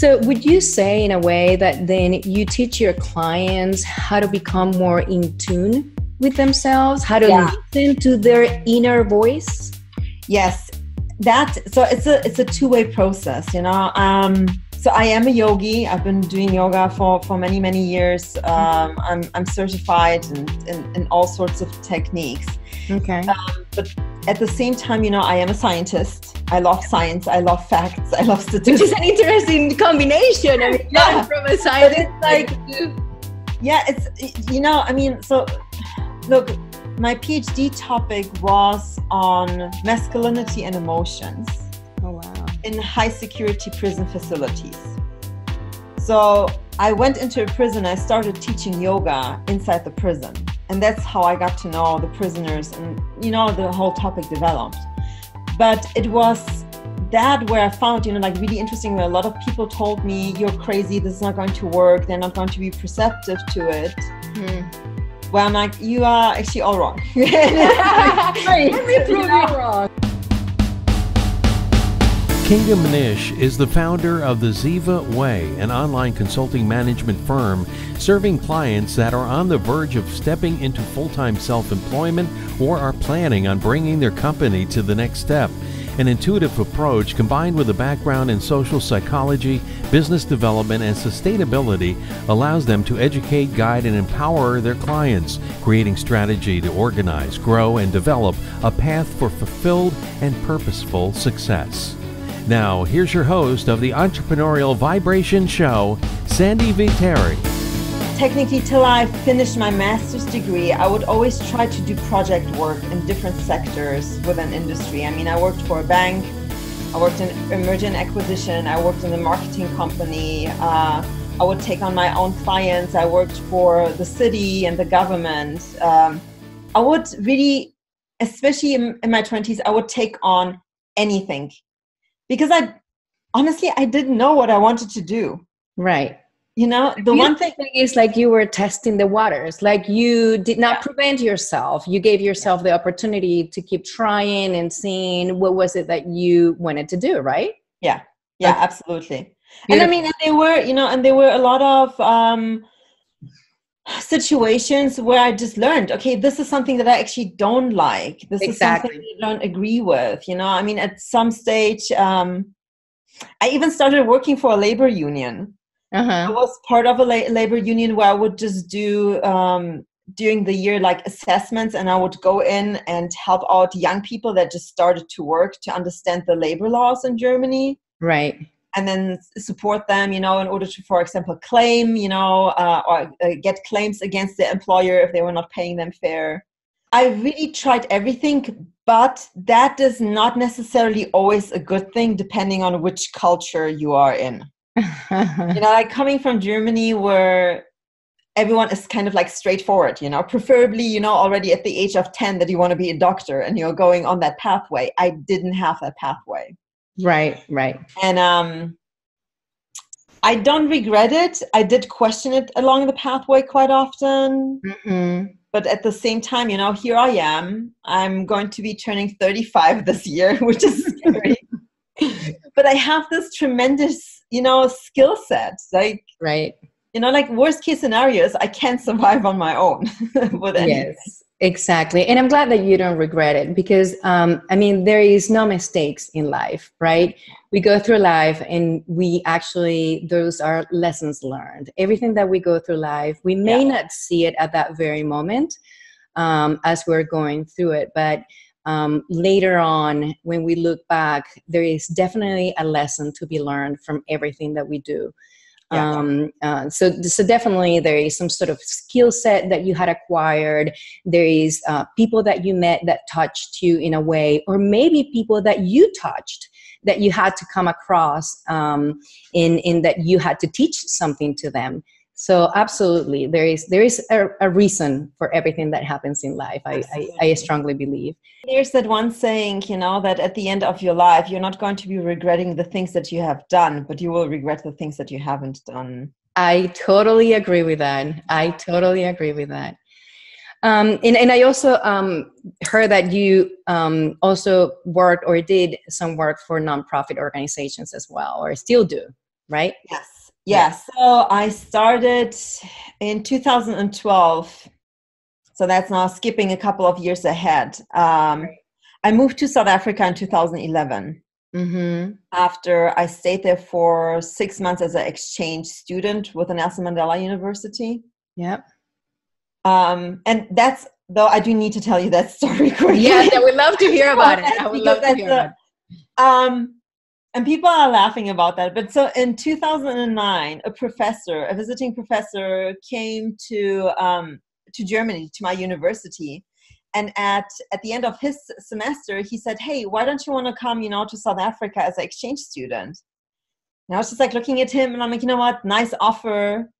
So, would you say, in a way, that then you teach your clients how to become more in tune with themselves, how to yeah. listen to their inner voice? Yes, that. So it's a it's a two way process, you know. Um, so I am a yogi. I've been doing yoga for, for many many years. Um, I'm I'm certified in, in, in all sorts of techniques. Okay. Um, but at the same time, you know, I am a scientist. I love science. I love facts. I love statistics. Which is an interesting combination. I mean, yeah. from a scientist, like, yeah, it's you know, I mean, so look, my PhD topic was on masculinity and emotions. Oh wow! In high security prison facilities. So I went into a prison. I started teaching yoga inside the prison and that's how I got to know the prisoners and you know the whole topic developed. But it was that where I found, you know, like really interesting where a lot of people told me, You're crazy, this is not going to work, they're not going to be perceptive to it. Mm. Well, I'm like, you are actually all wrong. Let me prove you wrong. Kinga Mnich is the founder of the Ziva Way, an online consulting management firm serving clients that are on the verge of stepping into full time self employment or are planning on bringing their company to the next step. An intuitive approach combined with a background in social psychology, business development, and sustainability allows them to educate, guide, and empower their clients, creating strategy to organize, grow, and develop a path for fulfilled and purposeful success. Now, here's your host of the Entrepreneurial Vibration Show, Sandy V. Terry. Technically, till I finished my master's degree, I would always try to do project work in different sectors within industry. I mean, I worked for a bank, I worked in emergent acquisition, I worked in a marketing company. Uh, I would take on my own clients. I worked for the city and the government. Um, I would really, especially in, in my 20s, I would take on anything because I honestly I didn't know what I wanted to do. Right. You know, the one thing is like you were testing the waters. Like you did not yeah. prevent yourself. You gave yourself the opportunity to keep trying and seeing what was it that you wanted to do, right? Yeah. Yeah, okay. absolutely. Beautiful. And I mean, and there were, you know, and there were a lot of um situations where I just learned, okay, this is something that I actually don't like. This exactly. is something I don't agree with. You know, I mean, at some stage, um, I even started working for a labor union. Uh-huh. I was part of a la- labor union where I would just do um, during the year like assessments, and I would go in and help out young people that just started to work to understand the labor laws in Germany. Right and then support them you know in order to for example claim you know uh, or uh, get claims against the employer if they were not paying them fair. I really tried everything but that is not necessarily always a good thing depending on which culture you are in. You know like coming from germany where everyone is kind of like straightforward you know preferably you know already at the age of 10 that you want to be a doctor and you're going on that pathway. I didn't have that pathway Right, right. And um, I don't regret it. I did question it along the pathway quite often. Mm-hmm. But at the same time, you know, here I am. I'm going to be turning 35 this year, which is scary. but I have this tremendous, you know, skill set. Like, right. You know, like worst case scenarios, I can't survive on my own with anything. Yes. Exactly. And I'm glad that you don't regret it because, um, I mean, there is no mistakes in life, right? We go through life and we actually, those are lessons learned. Everything that we go through life, we may yeah. not see it at that very moment um, as we're going through it, but um, later on, when we look back, there is definitely a lesson to be learned from everything that we do. Yeah. Um, uh, so, so definitely there is some sort of skill set that you had acquired. There is uh, people that you met that touched you in a way, or maybe people that you touched that you had to come across um, in in that you had to teach something to them so absolutely there is there is a, a reason for everything that happens in life I, I, I strongly believe there's that one saying you know that at the end of your life you're not going to be regretting the things that you have done but you will regret the things that you haven't done i totally agree with that i totally agree with that um, and, and I also um, heard that you um, also worked or did some work for nonprofit organizations as well, or still do. right? Yes. Yeah. So I started in 2012. So that's now skipping a couple of years ahead. Um, right. I moved to South Africa in 2011. Mm-hmm. After I stayed there for six months as an exchange student with the Nelson Mandela University. Yep. Um, and that's though I do need to tell you that story quickly. Yeah, I would love to hear about it. I would love to hear about it. Um, and people are laughing about that. But so in 2009, a professor, a visiting professor, came to um, to Germany to my university, and at at the end of his semester, he said, "Hey, why don't you want to come, you know, to South Africa as an exchange student?" And I was just like looking at him, and I'm like, you know what, nice offer,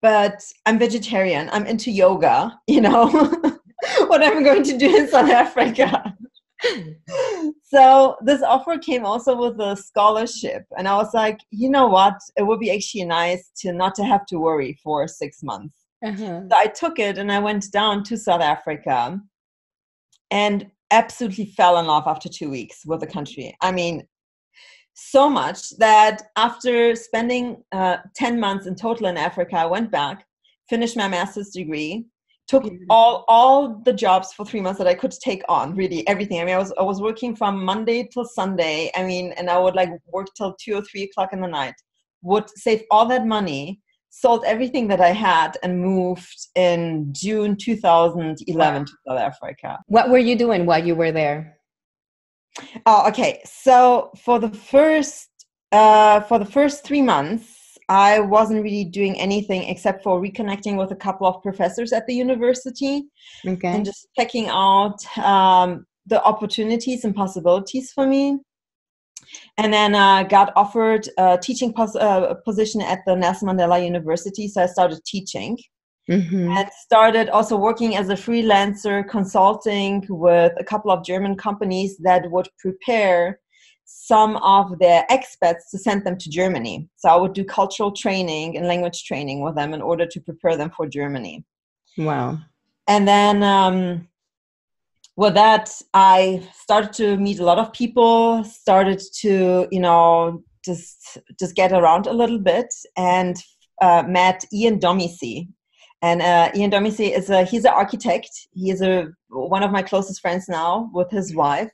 but I'm vegetarian. I'm into yoga, you know. what I'm going to do in South Africa so this offer came also with a scholarship and i was like you know what? It would be actually nice to not to have to worry for six months. Uh-huh. so i took it and i went down to south africa and absolutely fell in love after two weeks with the country. I mean so much that after spending uh, 10 months in total in africa i went back finished my master's degree took all all the jobs for three months that I could take on, really everything. I mean, I was I was working from Monday till Sunday. I mean, and I would like work till two or three o'clock in the night. Would save all that money, sold everything that I had, and moved in June 2011 to South Africa. What were you doing while you were there? Oh, okay. So for the first uh, for the first three months, I wasn't really doing anything except for reconnecting with a couple of professors at the university okay. and just checking out um, the opportunities and possibilities for me. And then I uh, got offered a teaching pos- uh, position at the Nelson Mandela University, so I started teaching. Mm-hmm. and started also working as a freelancer consulting with a couple of German companies that would prepare some of their expats to send them to Germany. So I would do cultural training and language training with them in order to prepare them for Germany. Wow. And then um, with that, I started to meet a lot of people, started to, you know, just just get around a little bit and uh, met Ian Domesey. And uh, Ian Domesey is a he's an architect. He is a one of my closest friends now with his wife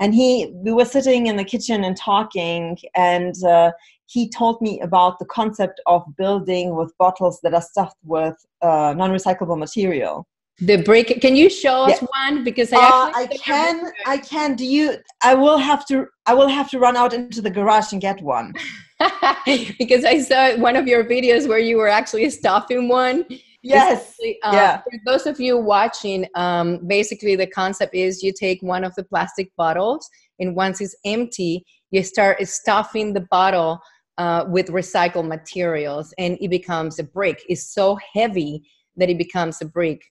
and he we were sitting in the kitchen and talking and uh, he told me about the concept of building with bottles that are stuffed with uh, non-recyclable material. The brick can you show us yeah. one? Because i uh, i can i can. Do you i will have to i will have to run out into the garage and get one. Because i saw one of your videos where you were actually stuffing one yes. Um, yeah. for those of you watching um, basically the concept is you take one of the plastic bottles and once it's empty you start stuffing the bottle uh, with recycled materials and it becomes a brick. It's so heavy that it becomes a brick.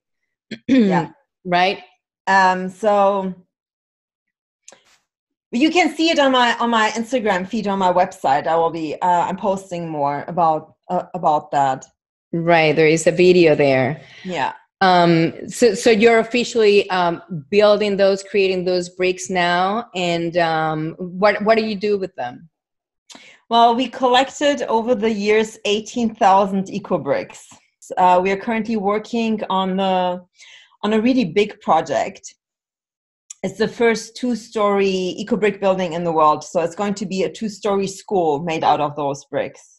Yeah. Right? Um so you can see it on my on my instagram feed on my website. I will be uh, i'm posting more about uh, about that Right, there is a video there. Yeah. Um, so, so you're officially um, building those, creating those bricks now, and um, what what do you do with them? Well, we collected over the years eighteen thousand eco bricks. Uh, we are currently working on the on a really big project. It's the first two-story eco brick building in the world, so it's going to be a two-story school made out of those bricks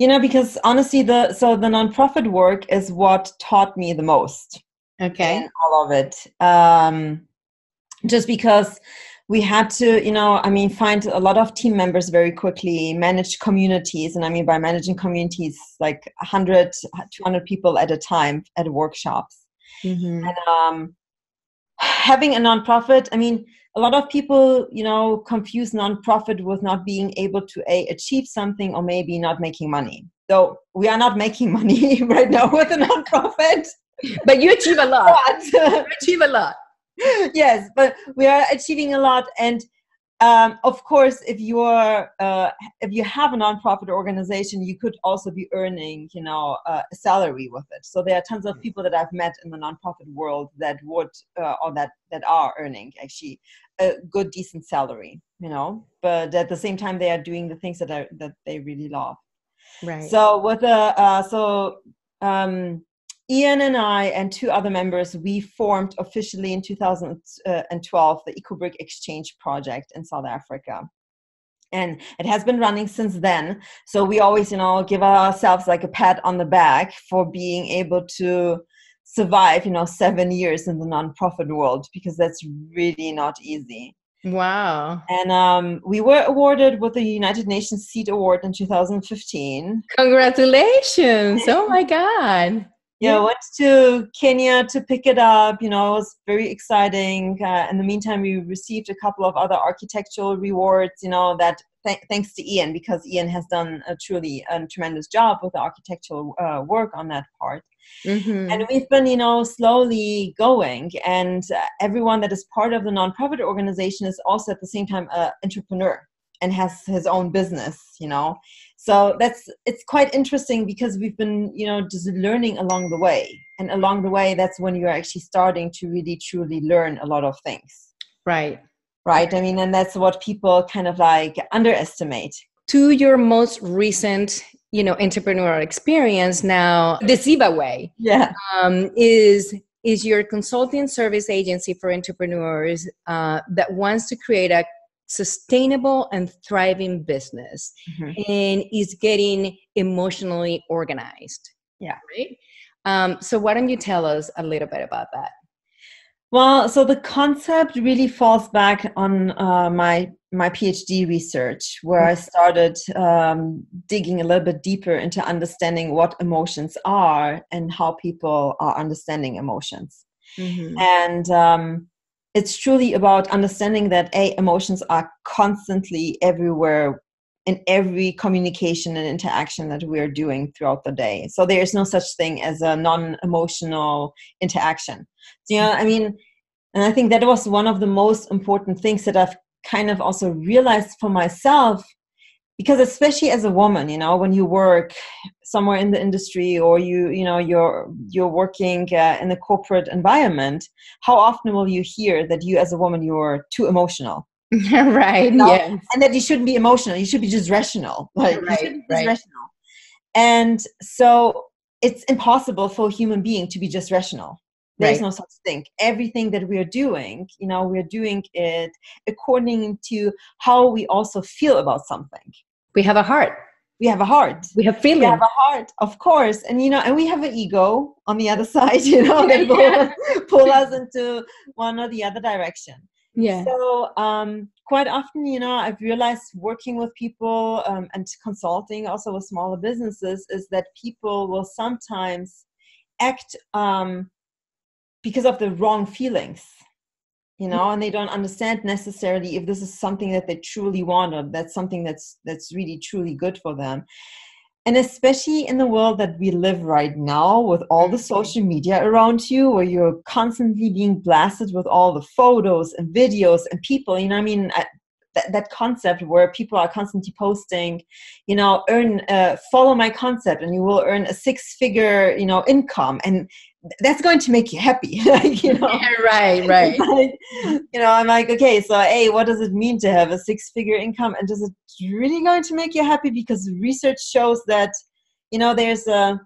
you know because honestly the so the nonprofit work is what taught me the most okay. all of it. Um just because we had to you know i mean find a lot of team members very quickly manage communities and i mean by managing communities like 100 200 people at a time at workshops. Mm-hmm. and um having a nonprofit i mean a lot of people you know confuse nonprofit with not being able to a achieve something or maybe not making money. So we are not making money right now with a nonprofit. But you achieve a lot. You achieve a lot. Yes but we are achieving a lot. And um, of course, if you are uh, if you have a nonprofit organization, you could also be earning, you know, uh, a salary with it. So there are tons of people that I've met in the nonprofit world that would uh, or that that are earning actually a good, decent salary, you know. But at the same time, they are doing the things that are that they really love. Right. So with the uh, so um, Ian and I and two other members, we formed officially in 2012 the EcoBrick Exchange Project in South Africa. And it has been running since then. So we always, you know, give ourselves like a pat on the back for being able to survive, you know, seven years in the nonprofit world because that's really not easy. Wow. And um, we were awarded with the United Nations Seed Award in 2015. Congratulations. Oh my God. Yeah, I went to Kenya to pick it up. You know, it was very exciting. Uh, in the meantime, we received a couple of other architectural rewards, you know, that th- thanks to Ian, because Ian has done a truly a tremendous job with the architectural uh, work on that part. Mm-hmm. And we've been, you know, slowly going. And uh, everyone that is part of the nonprofit organization is also at the same time an entrepreneur and has his own business, you know. So that's it's quite interesting because we've been, you know, just learning along the way. And along the way, that's when you're actually starting to really truly learn a lot of things. Right. Right. I mean, and that's what people kind of like underestimate. To your most recent you know entrepreneurial experience now the ziva way Yeah. um, is is your consulting service agency for entrepreneurs uh, that wants to create a sustainable and thriving business Mhm. and is getting emotionally organized Yeah. right um, so why don't you tell us a little bit about that Well, so the concept really falls back on uh, my my PhD research, where I started um, digging a little bit deeper into understanding what emotions are and how people are understanding emotions. And um, it's truly about understanding that a emotions are constantly everywhere in every communication and interaction that we're doing throughout the day. So there is no such thing as a non-emotional interaction. So, you know, I mean, and I think that was one of the most important things that I've kind of also realized for myself because especially as a woman you know when you work somewhere in the industry or you you know you're you're working uh, in a corporate environment how often will you hear that you as a woman you're too emotional? Right No, yes. And that you shouldn't be emotional you should be just rational like you Right, should be just right. rational. And so it's impossible for a human being to be just rational. There's Right. no such thing. Everything that we're doing you know we're doing it according to how we also feel about something we have a heart. We have a heart. We have feelings. we have a heart of course. And you know and we have an ego on the other side you know that will pull us into one or the other direction. Yeah. So um, quite often, you know, I've realized working with people um, and consulting also with smaller businesses is that people will sometimes act um, because of the wrong feelings, you know, and they don't understand necessarily if this is something that they truly want or that's something that's that's really truly good for them. And especially in the world that we live right now, with all the social media around you, where you're constantly being blasted with all the photos and videos and people, you know, I mean, I, that, that concept where people are constantly posting, you know, earn, uh, follow my concept and you will earn a six figure, you know, income. And that's going to make you happy. like, you know, right right like, you know, I'm like, okay, so hey, what does it mean to have a six-figure income, and does it really going to make you happy? Because research shows that, you know, there's a,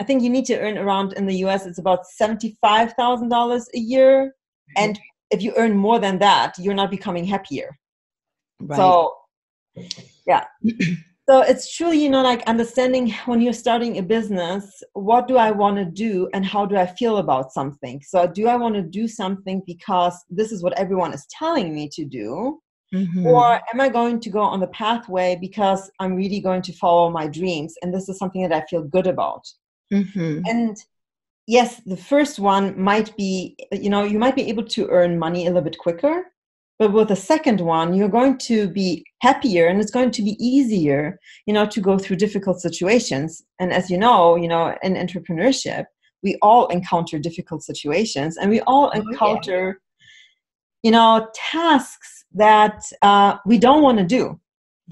I think you need to earn around in the U.S. it's about seventy-five thousand dollars a year, and if you earn more than that, you're not becoming happier. right. So, yeah. so it's truly, you know, like understanding when you're starting a business, what do I want to do and how do I feel about something? So, do I want to do something because this is what everyone is telling me to do? Mhm. Or am I going to go on the pathway because I'm really going to follow my dreams and this is something that I feel good about? Mhm. And yes, the first one might be, you know, you might be able to earn money a little bit quicker. But with the second one, you're going to be happier and it's going to be easier, you know, to go through difficult situations. And as you know, you know, in entrepreneurship, we all encounter difficult situations and we all yeah. encounter, you know, tasks that uh, we don't want to do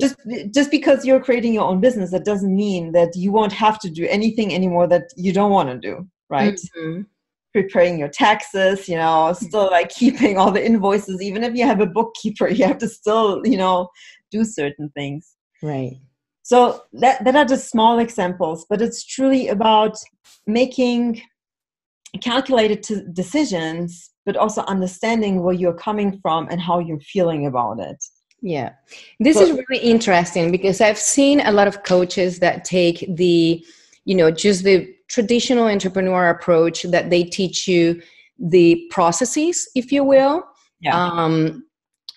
just just because you're creating your own business that doesn't mean that you won't have to do anything anymore that you don't want to do right Mhm. Preparing your taxes you know mm-hmm. still like keeping all the invoices. Even if you have a bookkeeper you have to still you know do certain things. Right. So that, that are just small examples but it's truly about making calculated t- decisions but also understanding where you're coming from and how you're feeling about it. Yeah. This is really interesting because i've seen a lot of coaches that take the you know just the traditional entrepreneur approach that they teach you the processes if you will yeah. um,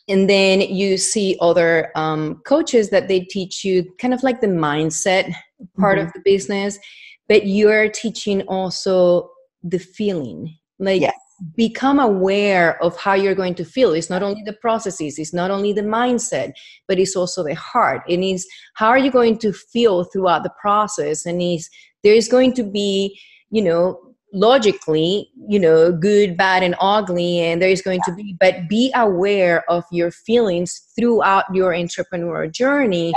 and then you see other um, coaches that they teach you kind of like the mindset part mm-hmm. of the business but you're teaching also the feeling like yes. Become aware of how you're going to feel. It's not only the processes it's not only the mindset but it's also the heart. It is how are you going to feel throughout the process? And is there is going to be you know logically you know good bad and ugly and there is going to be but be aware of your feelings throughout your entrepreneur journey.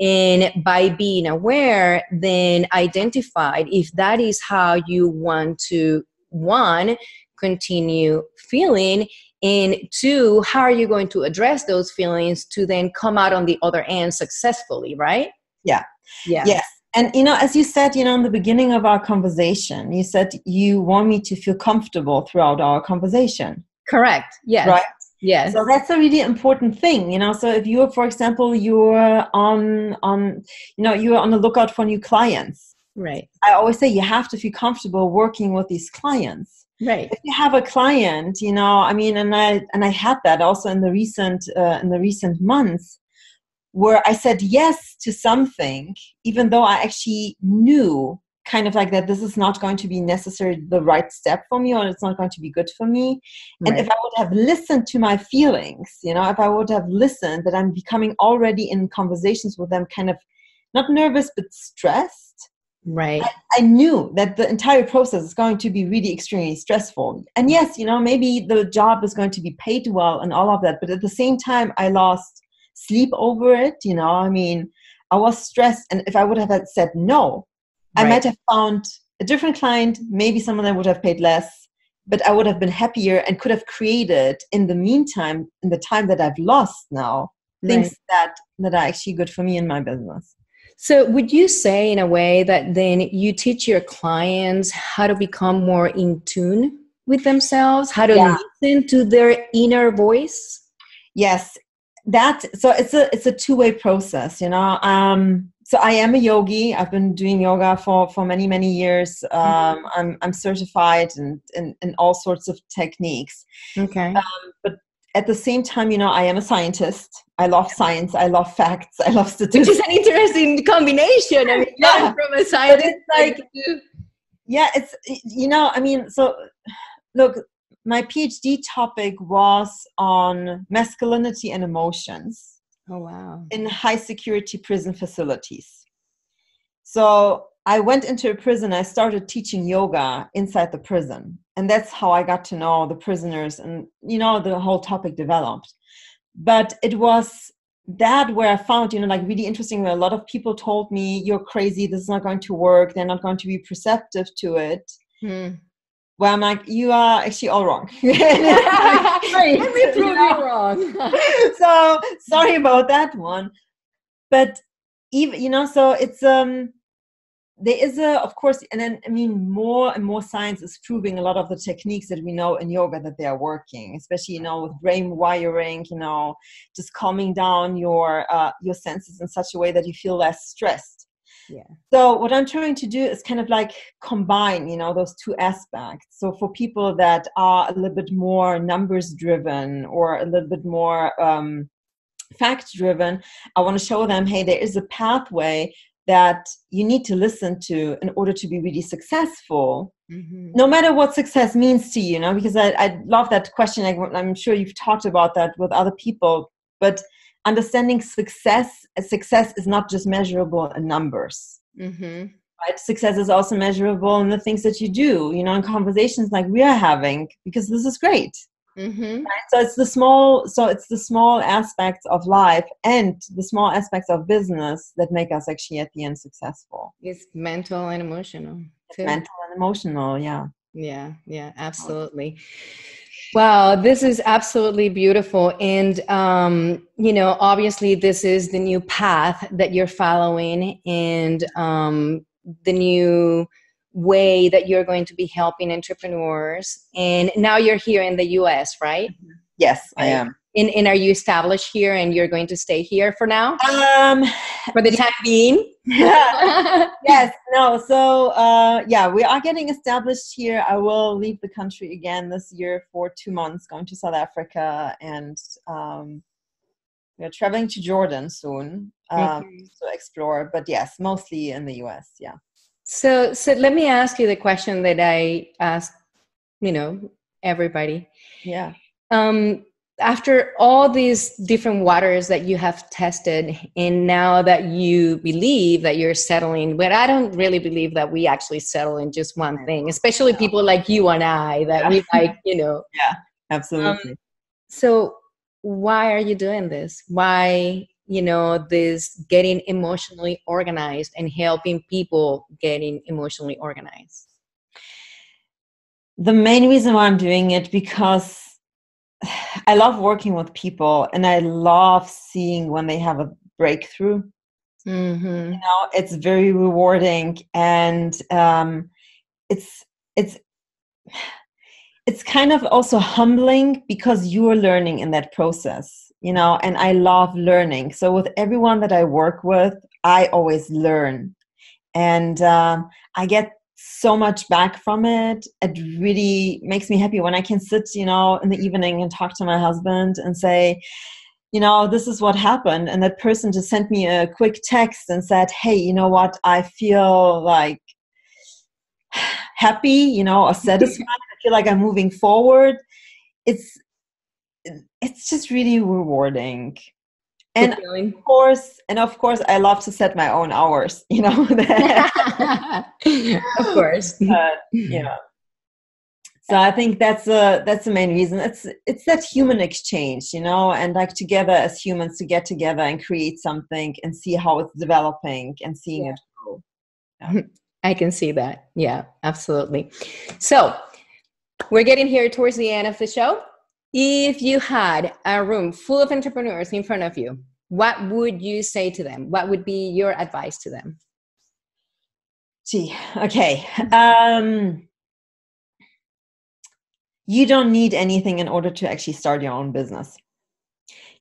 And by being aware then identify if that is how you want to one continue feeling and two how are you going to address those feelings to then come out on the other end successfully right? Yeah. Yeah. Yes and you know as you said you know in the beginning of our conversation you said you want me to feel comfortable throughout our conversation. Correct. Yes. Right? Yes. So that's a really important thing you know. So if you're for example you're on on you know you're on the lookout for new clients. Right. I always say you have to feel comfortable working with these clients right if you have a client you know i mean and i and i had that also in the recent uh, in the recent months where I said yes to something, even though I actually knew kind of like that this is not going to be necessarily the right step for me or it's not going to be good for me. Right. And if I would have listened to my feelings, you know, if I would have listened that I'm becoming already in conversations with them kind of not nervous but stressed. Right. I, I knew that the entire process is going to be really extremely stressful. And yes, you know, maybe the job is going to be paid well and all of that, but at the same time I lost sleep over it you know i mean i was stressed and if i would have said no right. i might have found a different client maybe someone them would have paid less but i would have been happier and could have created in the meantime in the time that i've lost now things that that are actually good for me and my business so would you say in a way that then you teach your clients how to become more in tune with themselves how to yeah. listen to their inner voice? Yes. That so it's a it's a two-way process you know? Um so i am a yogi. I've been doing yoga for for many many years. Um mm-hmm. i'm i'm certified in, in in all sorts of techniques. Okay. Um, but at the same time you know i am a scientist i love science i love facts i love statistics which is an interesting combination i mean yeah from a scientist like yeah it's you know i mean so look my PhD topic was on masculinity and emotions. Oh, wow. In high security prison facilities. So I went into a prison, I started teaching yoga inside the prison. And that's how I got to know the prisoners and, you know, the whole topic developed. But it was that where I found, you know, like really interesting where a lot of people told me, you're crazy, this is not going to work, they're not going to be perceptive to it. Hmm where I'm like, you are actually all wrong. Let me prove you wrong. so sorry about that one. But even you know, so it's um there is a of course and then i mean more and more science is proving a lot of the techniques that we know in yoga that they are working especially you know with brain wiring you know just calming down your uh, your senses in such a way that you feel less stressed. Yeah. So what i'm trying to do is kind of like combine you know those two aspects. So for people that are a little bit more numbers driven or a little bit more um, fact driven i want to show them hey there is a pathway that you need to listen to in order to be really successful mm-hmm. no matter what success means to you, you know because i, I love that question I, i'm sure you've talked about that with other people but understanding success success is not just measurable in numbers mm-hmm. right success is also measurable in the things that you do you know in conversations like we are having because this is great mm-hmm. right? so it's the small so it's the small aspects of life and the small aspects of business that make us actually at the end successful it's mental and emotional mental and emotional yeah yeah yeah absolutely Wow, this is absolutely beautiful. And, um, you know, obviously, this is the new path that you're following and um, the new way that you're going to be helping entrepreneurs. And now you're here in the US, right? Yes, I am. And, and are you established here and you're going to stay here for now? Um, for the time being? yes, no. So, uh, yeah, we are getting established here. I will leave the country again this year for two months, going to South Africa, and um, we're traveling to Jordan soon um, to explore. But yes, mostly in the US. Yeah. So, so let me ask you the question that I asked, you know, everybody. Yeah. Um, after all these different waters that you have tested and now that you believe that you're settling but i don't really believe that we actually settle in just one thing especially people like you and i that yeah. we like you know yeah absolutely um, so why are you doing this why you know this getting emotionally organized and helping people getting emotionally organized the main reason why i'm doing it because I love working with people and I love seeing when they have a breakthrough. Mm-hmm. You know, it's very rewarding and um, it's it's it's kind of also humbling because you are learning in that process, you know, and I love learning. So with everyone that I work with, I always learn. And um, I get so much back from it. It really makes me happy when I can sit, you know, in the evening and talk to my husband and say, you know, this is what happened. And that person just sent me a quick text and said, hey, you know what? I feel like happy, you know, or satisfied. I feel like I'm moving forward. It's it's just really rewarding. And of course and of course i love to set my own hours you know of course. yeah so i think that's a that's the main reason. It's it's that human exchange you know and like together as humans to get together and create something and see how it's developing and seeing yeah. it grow. Yeah. i can see that. Yeah absolutely. So we're getting here towards the end of the show if you had a room full of entrepreneurs in front of you, what would you say to them? What would be your advice to them? Gee, okay. Um, you don't need anything in order to actually start your own business.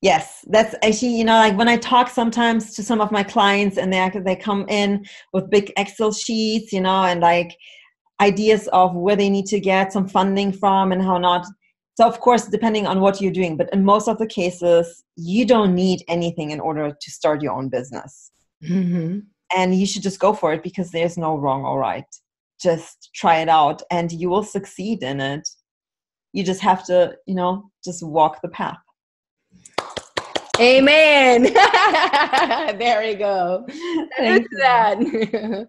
Yes, that's actually, you know, like when I talk sometimes to some of my clients and they they come in with big Excel sheets, you know, and like ideas of where they need to get some funding from and how not so, of course, depending on what you're doing, but in most of the cases, you don't need anything in order to start your own business. Mm-hmm. And you should just go for it because there's no wrong or right. Just try it out and you will succeed in it. You just have to, you know, just walk the path. Amen. there you go. Thank that.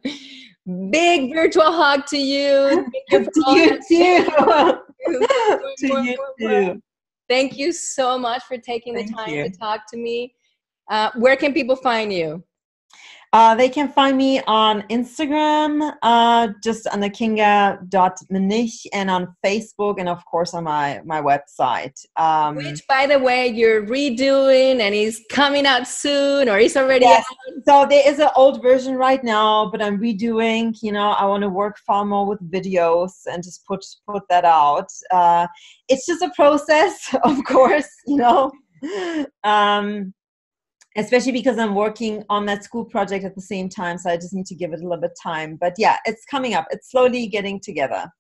Big virtual hug to you. Thank you, to you too. to you. Thank you so much for taking Thank the time you. to talk to me. Uh, where can people find you? Uh, they can find me on Instagram, uh, just on the kinga.mnich, and on Facebook, and of course on my, my website. Um, Which, by the way, you're redoing and is coming out soon, or is already yes. out? So there is an old version right now, but I'm redoing. You know, I want to work far more with videos and just put put that out. Uh, it's just a process, of course. You know. Um, especially because I'm working on that school project at the same time. So I just need to give it a little bit of time. But yeah, it's coming up. It's slowly getting together.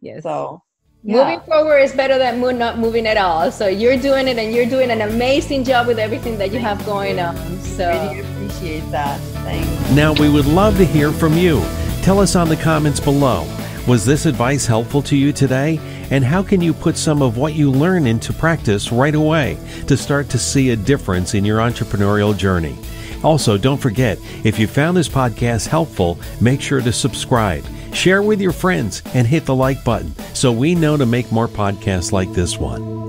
Yes. So yeah. moving forward is better than not moving at all. So you're doing it, and you're doing an amazing job with everything that you have going on. So really appreciate that. Thanks. Now we would love to hear from you. Tell us on the comments below. Was this advice helpful to you today? And how can you put some of what you learn into practice right away to start to see a difference in your entrepreneurial journey? Also, don't forget, if you found this podcast helpful, make sure to subscribe, share with your friends, and hit the like button so we know to make more podcasts like this one.